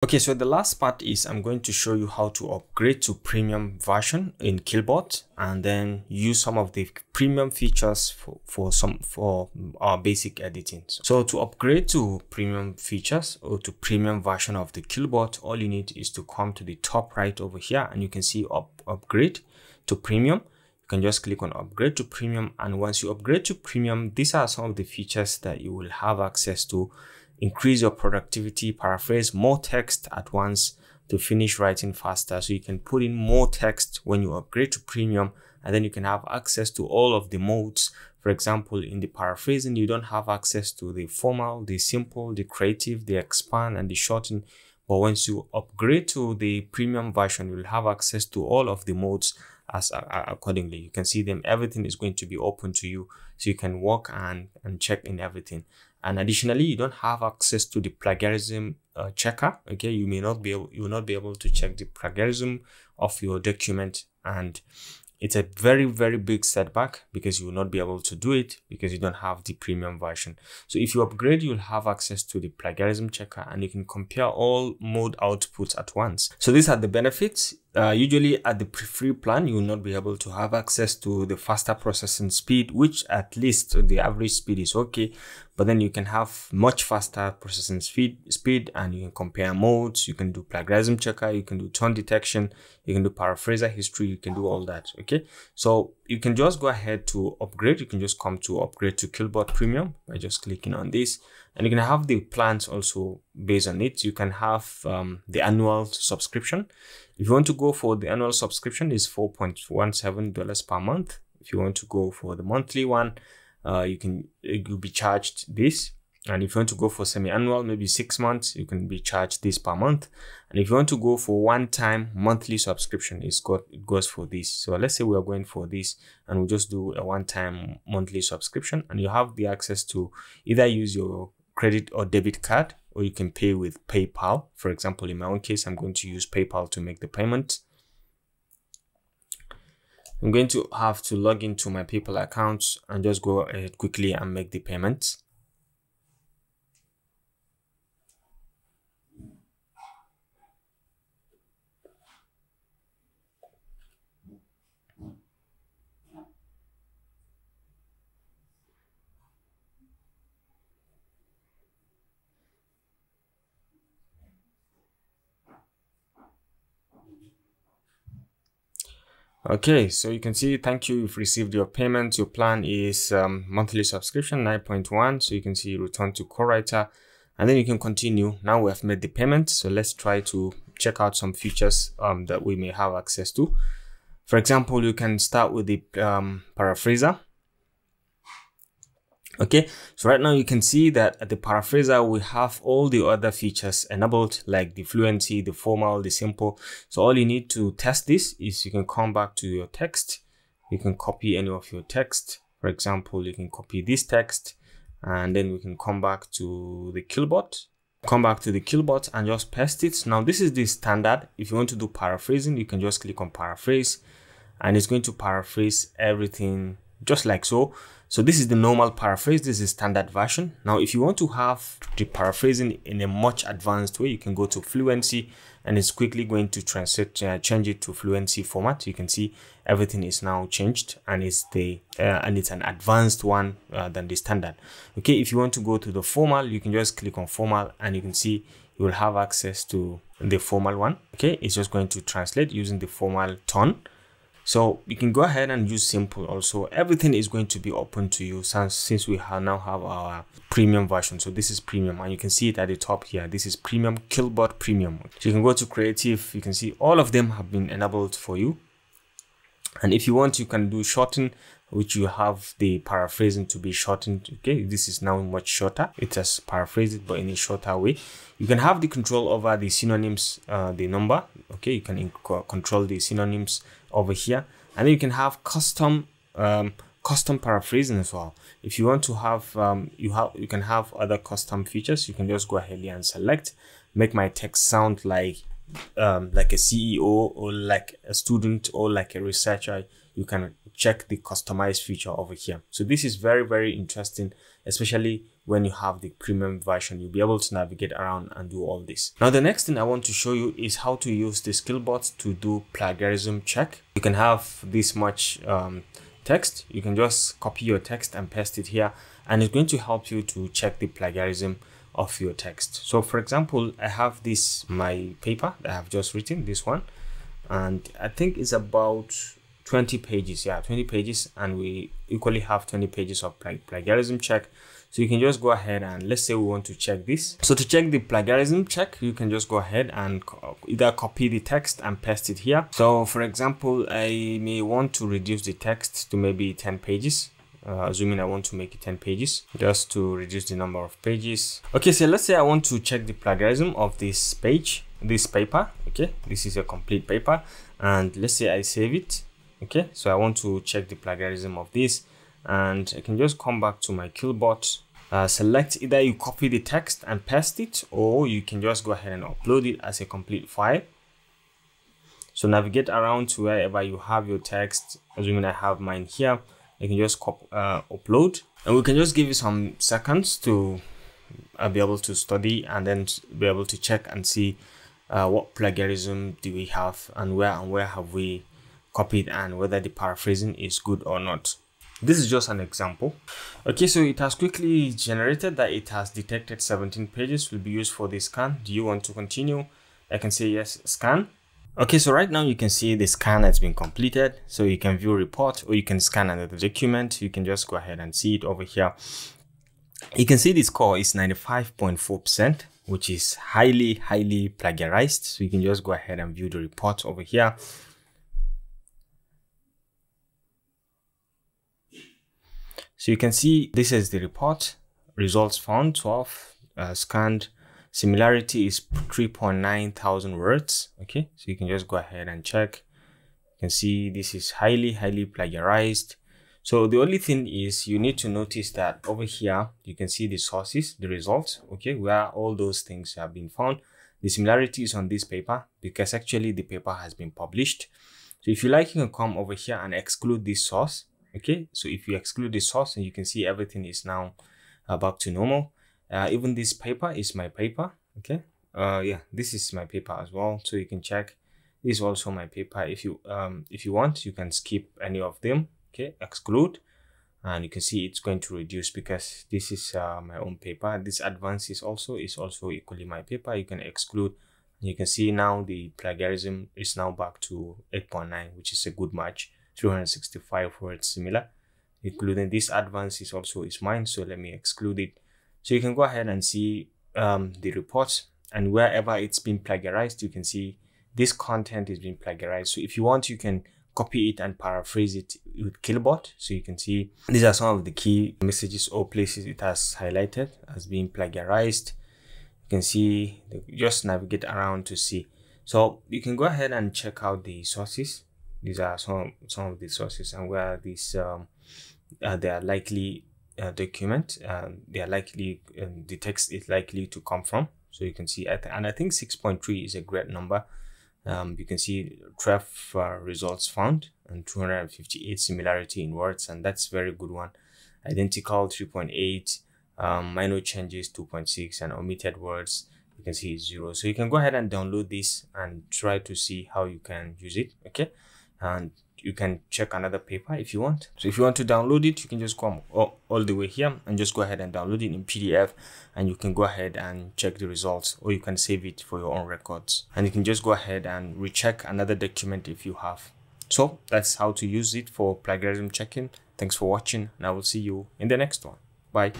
Okay, so the last part is I'm going to show you how to upgrade to premium version in Quillbot and then use some of the premium features for, for some for mm, our basic editing. So to upgrade to premium features or to premium version of the Quillbot, all you need is to come to the top right over here and you can see up, upgrade to premium. You can just click on upgrade to premium and once you upgrade to premium, these are some of the features that you will have access to increase your productivity, paraphrase more text at once to finish writing faster. So you can put in more text when you upgrade to premium and then you can have access to all of the modes. For example, in the paraphrasing, you don't have access to the formal, the simple, the creative, the expand and the shorten. But once you upgrade to the premium version, you'll have access to all of the modes as uh, accordingly. You can see them. Everything is going to be open to you. So you can work and, and check in everything and additionally you don't have access to the plagiarism uh, checker okay? You may not be able you will not be able to check the plagiarism of your document. And it's a very very big setback because you will not be able to do it because you don't have the premium version. So if you upgrade you'll have access to the plagiarism checker and you can compare all mode outputs at once. So these are the benefits uh, usually at the free plan, you will not be able to have access to the faster processing speed, which at least the average speed is okay. But then you can have much faster processing speed, speed and you can compare modes. You can do plagiarism checker. You can do tone detection. You can do paraphraser history. You can do all that. Okay. So you can just go ahead to upgrade. You can just come to upgrade to Quillbot Premium by just clicking on this and you can have the plans also based on it. You can have um, the annual subscription. If you want to go for the annual subscription is 4.17 dollars per month. If you want to go for the monthly one uh, you can you'll be charged this. And if you want to go for semi-annual maybe six months you can be charged this per month. And if you want to go for one time monthly subscription it's got it goes for this. So let's say we are going for this and we just do a one time monthly subscription and you have the access to either use your credit or debit card, or you can pay with PayPal. For example, in my own case, I'm going to use PayPal to make the payment. I'm going to have to log into my PayPal account and just go ahead quickly and make the payment. Okay, so you can see, thank you, you've received your payment. Your plan is um, monthly subscription 9.1. So you can see return to co-writer and then you can continue. Now we have made the payment. So let's try to check out some features um, that we may have access to. For example, you can start with the um, paraphraser. Okay, so right now you can see that at the paraphraser, we have all the other features enabled like the fluency, the formal, the simple. So all you need to test this is you can come back to your text. You can copy any of your text. For example, you can copy this text and then we can come back to the Quillbot. Come back to the Quillbot and just paste it. Now this is the standard. If you want to do paraphrasing, you can just click on paraphrase and it's going to paraphrase everything just like so. So this is the normal paraphrase. This is standard version. Now, if you want to have the paraphrasing in a much advanced way, you can go to fluency and it's quickly going to translate, uh, change it to fluency format. You can see everything is now changed and it's the, uh, and it's an advanced one uh, than the standard. Okay. If you want to go to the formal, you can just click on formal and you can see you will have access to the formal one. Okay. It's just going to translate using the formal tone. So you can go ahead and use simple also. Everything is going to be open to you since, since we have now have our premium version. So this is premium and you can see it at the top here. This is premium Quillbot premium. So you can go to creative. You can see all of them have been enabled for you. And if you want, you can do shorten which you have the paraphrasing to be shortened. Okay this is now much shorter. It has paraphrased but in a shorter way. You can have the control over the synonyms uh, the number. Okay you can control the synonyms over here. And then you can have custom um, custom paraphrasing as well. If you want to have um, you have you can have other custom features you can just go ahead and select. Make my text sound like um, like a CEO or like a student or like a researcher you can check the customized feature over here. So this is very, very interesting, especially when you have the premium version, you'll be able to navigate around and do all this. Now, the next thing I want to show you is how to use the Quillbot to do plagiarism check. You can have this much um, text. You can just copy your text and paste it here, and it's going to help you to check the plagiarism of your text. So for example, I have this, my paper that I have just written, this one, and I think it's about 20 pages yeah 20 pages and we equally have 20 pages of plagiarism check. So you can just go ahead and let's say we want to check this. So to check the plagiarism check you can just go ahead and either copy the text and paste it here. So for example i may want to reduce the text to maybe 10 pages. Uh, assuming I want to make it 10 pages just to reduce the number of pages. Okay, so let's say I want to check the plagiarism of this page, this paper. Okay, this is a complete paper, and let's say I save it okay so i want to check the plagiarism of this and i can just come back to my Quillbot uh, select either you copy the text and paste it or you can just go ahead and upload it as a complete file. So navigate around to wherever you have your text. Assuming i have mine here I can just uh, upload. And we can just give you some seconds to uh, be able to study and then be able to check and see uh, what plagiarism do we have and where and where have we copied and whether the paraphrasing is good or not. This is just an example. Okay, so it has quickly generated that it has detected 17 pages will be used for the scan. Do you want to continue? I can say yes, scan. Okay, so right now you can see the scan has been completed. So you can view report or you can scan another document. You can just go ahead and see it over here. You can see the score is 95.4%, which is highly, highly plagiarized. So you can just go ahead and view the report over here. So you can see this is the report. Results found 12 uh, scanned. Similarity is 3.9 thousand words. Okay, so you can just go ahead and check. You can see this is highly, highly plagiarized. So the only thing is you need to notice that over here, you can see the sources, the results, okay, where all those things have been found. The similarity is on this paper because actually the paper has been published. So if you like, you can come over here and exclude this source okay so if you exclude the source and you can see everything is now uh, back to normal. Uh, even this paper is my paper okay? Uh yeah this is my paper as well so you can check. This is also my paper. If you um if you want you can skip any of them okay? Exclude and you can see it's going to reduce because this is uh, my own paper. This advance is also is also equally my paper. You can exclude. You can see now the plagiarism is now back to 8.9 which is a good match 365 words similar including this advance is also is mine so let me exclude it. So you can go ahead and see um, the reports and wherever it's been plagiarized you can see this content is being plagiarized. So if you want you can copy it and paraphrase it with Quillbot so you can see these are some of the key messages or places it has highlighted as being plagiarized. You can see just navigate around to see. So you can go ahead and check out the sources these are some some of the sources and where these um, uh, they are likely uh, document uh, they are likely um, the text is likely to come from. So you can see and i think 6.3 is a great number. Um, you can see 12 uh, results found and 258 similarity in words and that's very good one. Identical 3.8 um, minor changes 2.6 and omitted words you can see zero. So you can go ahead and download this and try to see how you can use it okay and you can check another paper if you want. So if you want to download it you can just come all, all the way here and just go ahead and download it in pdf and you can go ahead and check the results or you can save it for your own records. And you can just go ahead and recheck another document if you have. So that's how to use it for plagiarism checking. Thanks for watching and i will see you in the next one. Bye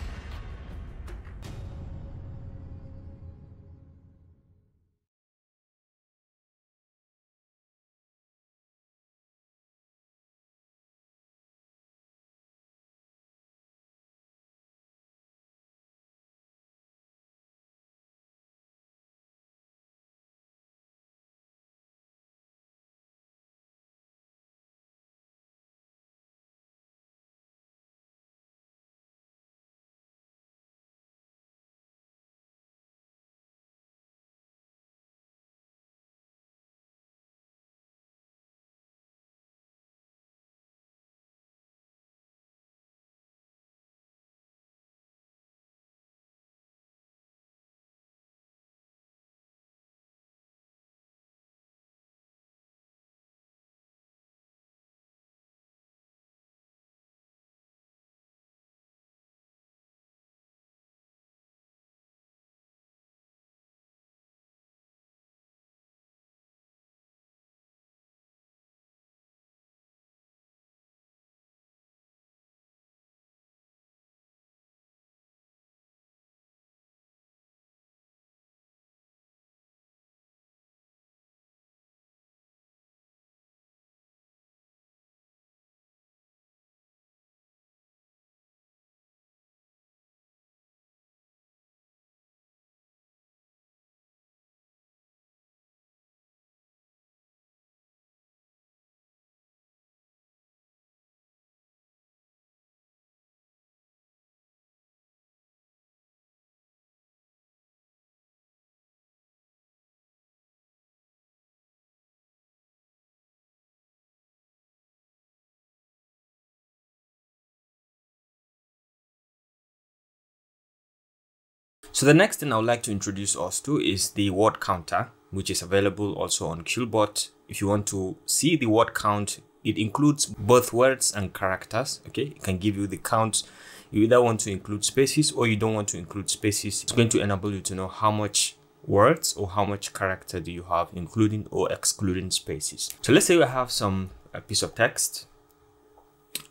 So the next thing I would like to introduce us to is the word counter, which is available also on Quillbot. If you want to see the word count, it includes both words and characters. Okay, it can give you the count. You either want to include spaces or you don't want to include spaces. It's going to enable you to know how much words or how much character do you have, including or excluding spaces. So let's say we have some a piece of text.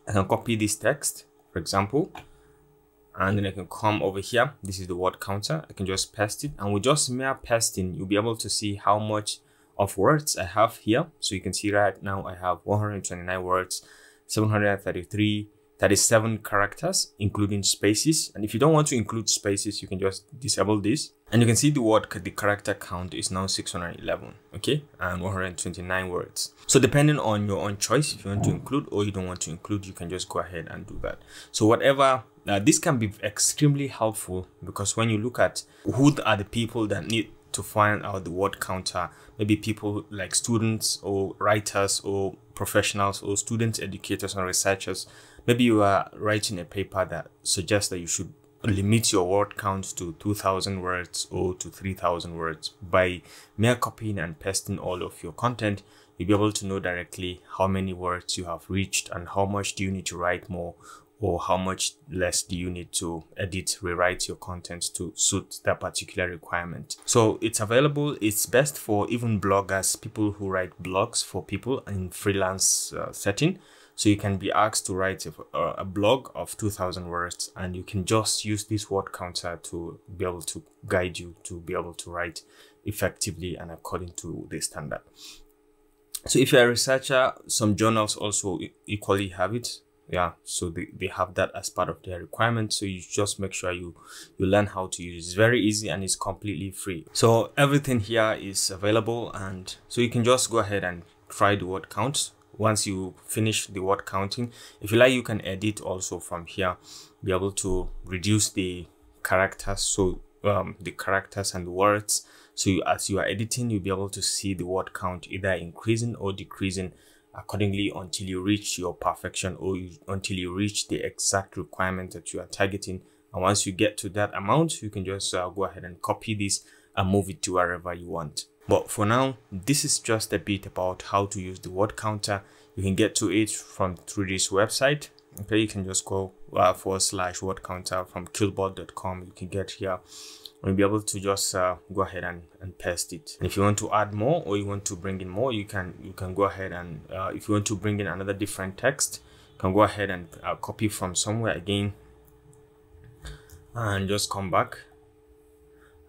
I can copy this text, for example, and then I can come over here. This is the word counter. I can just paste it and with just mere pasting, you'll be able to see how much of words I have here. So you can see right now I have 129 words, 733 37 characters, including spaces. And if you don't want to include spaces, you can just disable this. And you can see the word, the character count is now 611, okay? And 129 words. So depending on your own choice, if you want to include or you don't want to include, you can just go ahead and do that. So whatever, uh, this can be extremely helpful because when you look at who are the people that need to find out the word counter, maybe people like students or writers or professionals or students, educators and researchers maybe you are writing a paper that suggests that you should limit your word count to 2000 words or to 3000 words. By mere copying and pasting all of your content you'll be able to know directly how many words you have reached and how much do you need to write more or how much less do you need to edit rewrite your content to suit that particular requirement. So it's available. It's best for even bloggers people who write blogs for people in freelance uh, setting so you can be asked to write a, a blog of 2000 words and you can just use this word counter to be able to guide you to be able to write effectively and according to the standard. So if you're a researcher, some journals also equally have it. Yeah, so they, they have that as part of their requirement. So you just make sure you, you learn how to use it. It's very easy and it's completely free. So everything here is available and so you can just go ahead and try the word count once you finish the word counting if you like you can edit also from here be able to reduce the characters so um, the characters and the words. So you, as you are editing you'll be able to see the word count either increasing or decreasing accordingly until you reach your perfection or you, until you reach the exact requirement that you are targeting. And once you get to that amount you can just uh, go ahead and copy this and move it to wherever you want but for now, this is just a bit about how to use the word counter. You can get to it from through this website. Okay, you can just go uh, forward slash word counter from quillbot.com. You can get here and be able to just uh, go ahead and, and paste it. And if you want to add more or you want to bring in more, you can you can go ahead and uh, if you want to bring in another different text, you can go ahead and uh, copy from somewhere again and just come back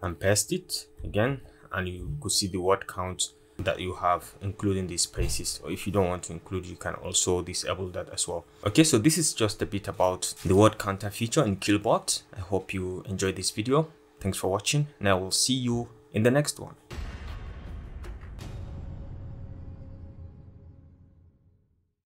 and paste it again and you could see the word count that you have including these spaces. Or if you don't want to include you can also disable that as well. Okay so this is just a bit about the word counter feature in Quillbot. I hope you enjoyed this video. Thanks for watching and i will see you in the next one